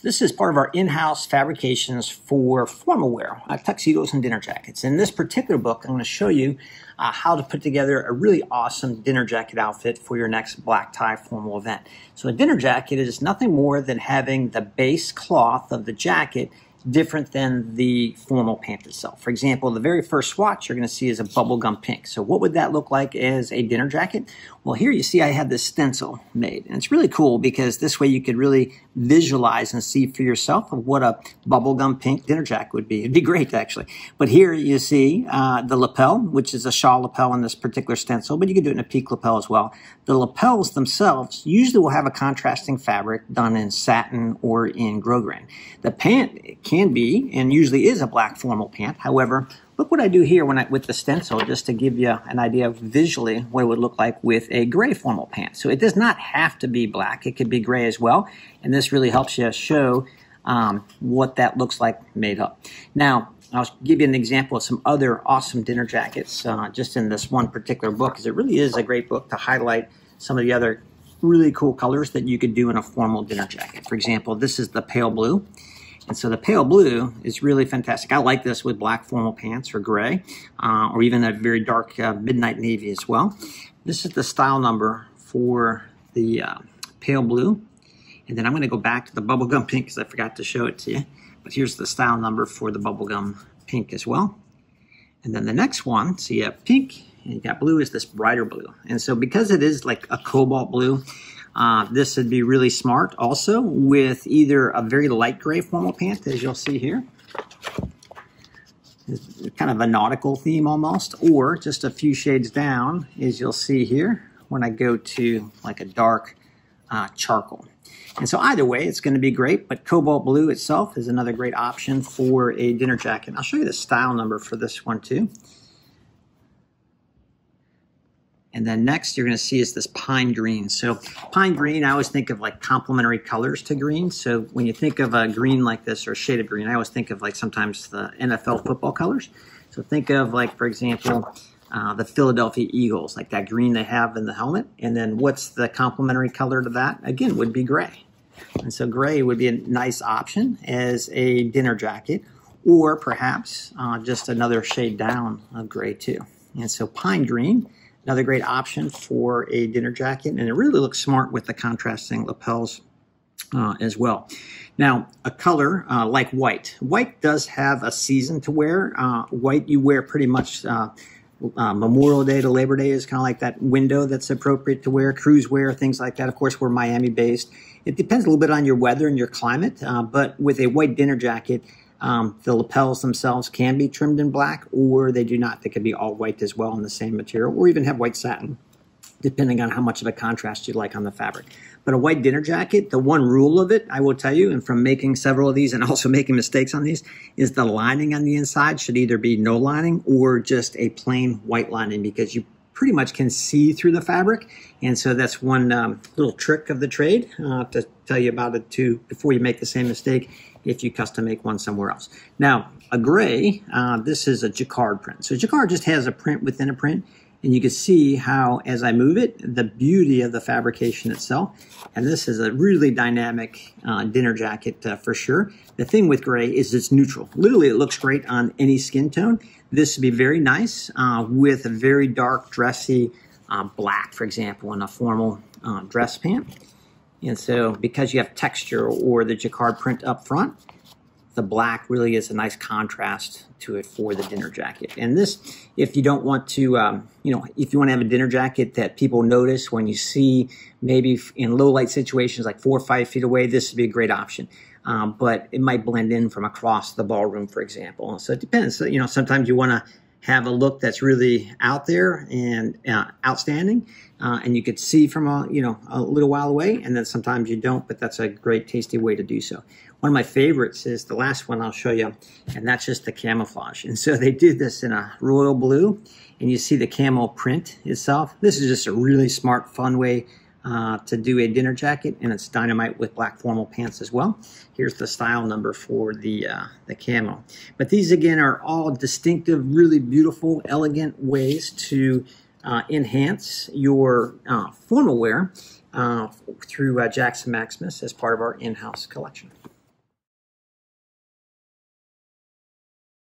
This is part of our in-house fabrications for formal wear, uh, tuxedos and dinner jackets. In this particular book, I'm going to show you uh, how to put together a really awesome dinner jacket outfit for your next black tie formal event. So a dinner jacket is nothing more than having the base cloth of the jacket different than the formal pant itself. For example, the very first swatch you're going to see is a bubblegum pink. So what would that look like as a dinner jacket? Well, here you see I had this stencil made. And it's really cool because this way you could really visualize and see for yourself what a bubblegum pink dinner jacket would be. It'd be great, actually. But here you see uh, the lapel, which is a shawl lapel in this particular stencil, but you can do it in a peak lapel as well. The lapels themselves usually will have a contrasting fabric done in satin or in grosgrain. The pant can be, and usually is a black formal pant. However, Look what I do here when I, with the stencil, just to give you an idea of visually what it would look like with a gray formal pant. So it does not have to be black. It could be gray as well. And this really helps you show um, what that looks like made up. Now, I'll give you an example of some other awesome dinner jackets uh, just in this one particular book, because it really is a great book to highlight some of the other really cool colors that you could do in a formal dinner jacket. For example, this is the pale blue. And so the pale blue is really fantastic. I like this with black formal pants or gray, uh, or even a very dark uh, midnight navy as well. This is the style number for the uh, pale blue. And then I'm going to go back to the bubblegum pink because I forgot to show it to you. But here's the style number for the bubblegum pink as well. And then the next one, so you have pink, and you got blue is this brighter blue. And so because it is like a cobalt blue, uh, this would be really smart also with either a very light gray formal pant, as you'll see here, kind of a nautical theme almost, or just a few shades down, as you'll see here, when I go to like a dark uh, charcoal. And so either way, it's going to be great, but cobalt blue itself is another great option for a dinner jacket. I'll show you the style number for this one too. And then next you're going to see is this pine green. So pine green, I always think of like complementary colors to green. So when you think of a green like this or a shade of green, I always think of like sometimes the NFL football colors. So think of like, for example, uh, the Philadelphia Eagles, like that green they have in the helmet. And then what's the complementary color to that? Again, would be gray. And so gray would be a nice option as a dinner jacket or perhaps uh, just another shade down of gray too. And so pine green Another great option for a dinner jacket, and it really looks smart with the contrasting lapels uh, as well. Now, a color uh, like white. White does have a season to wear. Uh, white you wear pretty much uh, uh, Memorial Day to Labor Day is kind of like that window that's appropriate to wear. Cruise wear, things like that. Of course, we're Miami based. It depends a little bit on your weather and your climate, uh, but with a white dinner jacket, um, the lapels themselves can be trimmed in black, or they do not. They could be all white as well in the same material, or even have white satin, depending on how much of a contrast you'd like on the fabric. But a white dinner jacket, the one rule of it, I will tell you, and from making several of these and also making mistakes on these, is the lining on the inside should either be no lining or just a plain white lining because you pretty much can see through the fabric. And so that's one um, little trick of the trade to tell you about it too before you make the same mistake if you custom make one somewhere else. Now, a gray, uh, this is a jacquard print. So jacquard just has a print within a print, and you can see how, as I move it, the beauty of the fabrication itself. And this is a really dynamic uh, dinner jacket uh, for sure. The thing with gray is it's neutral. Literally, it looks great on any skin tone. This would be very nice uh, with a very dark, dressy uh, black, for example, in a formal uh, dress pant. And so because you have texture or the jacquard print up front, the black really is a nice contrast to it for the dinner jacket. And this, if you don't want to, um, you know, if you want to have a dinner jacket that people notice when you see maybe in low light situations like four or five feet away, this would be a great option. Um, but it might blend in from across the ballroom, for example. So it depends. You know, sometimes you want to have a look that's really out there and uh, outstanding, uh, and you could see from a you know a little while away, and then sometimes you don't, but that's a great tasty way to do so. One of my favorites is the last one I'll show you, and that's just the camouflage. And so they did this in a royal blue, and you see the camel print itself. This is just a really smart, fun way uh, to do a dinner jacket, and it's dynamite with black formal pants as well. Here's the style number for the, uh, the camo. But these, again, are all distinctive, really beautiful, elegant ways to uh, enhance your uh, formal wear uh, through Jaxson Maximus as part of our in-house collection.